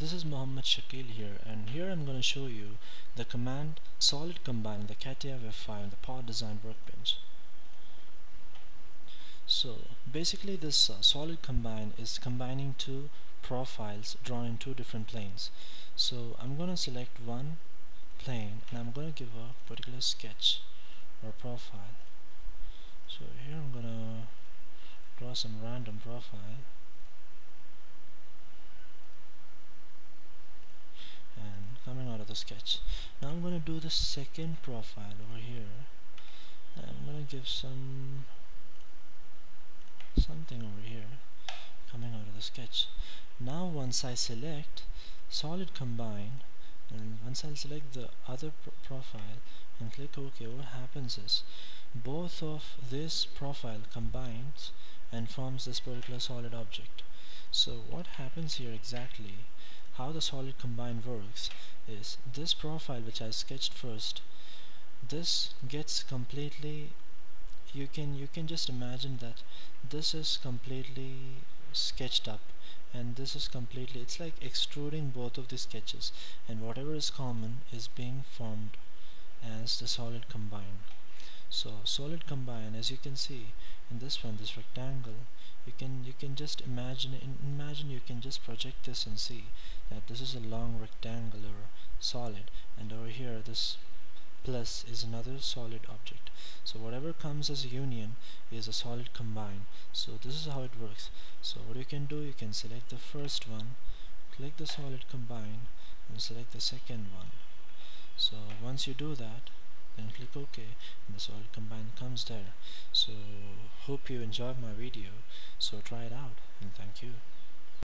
this is Mohammed Shakeel here and here I'm going to show you the command solid combine the CATIA V5 in the Part Design workbench. So basically this uh, solid combine is combining two profiles drawn in two different planes. So I'm gonna select one plane and I'm gonna give a particular sketch or profile. So here I'm gonna draw some random profile and coming out of the sketch. Now I'm gonna do the second profile over here. I'm gonna give some something over here coming out of the sketch. Now once I select solid combine and once I select the other pr profile and click OK what happens is both of this profile combines and forms this particular solid object. So what happens here exactly how the solid combine works is this profile which I sketched first. This gets completely you can you can just imagine that this is completely sketched up and this is completely it's like extruding both of the sketches and whatever is common is being formed as the solid combine so solid combine as you can see in this one this rectangle you can you can just imagine imagine you can just project this and see that this is a long rectangular solid and over here this plus is another solid object. So whatever comes as a union is a solid combine. So this is how it works. So what you can do you can select the first one click the solid combine and select the second one. So once you do that then click OK and the solid combine comes there. So hope you enjoyed my video. So try it out and thank you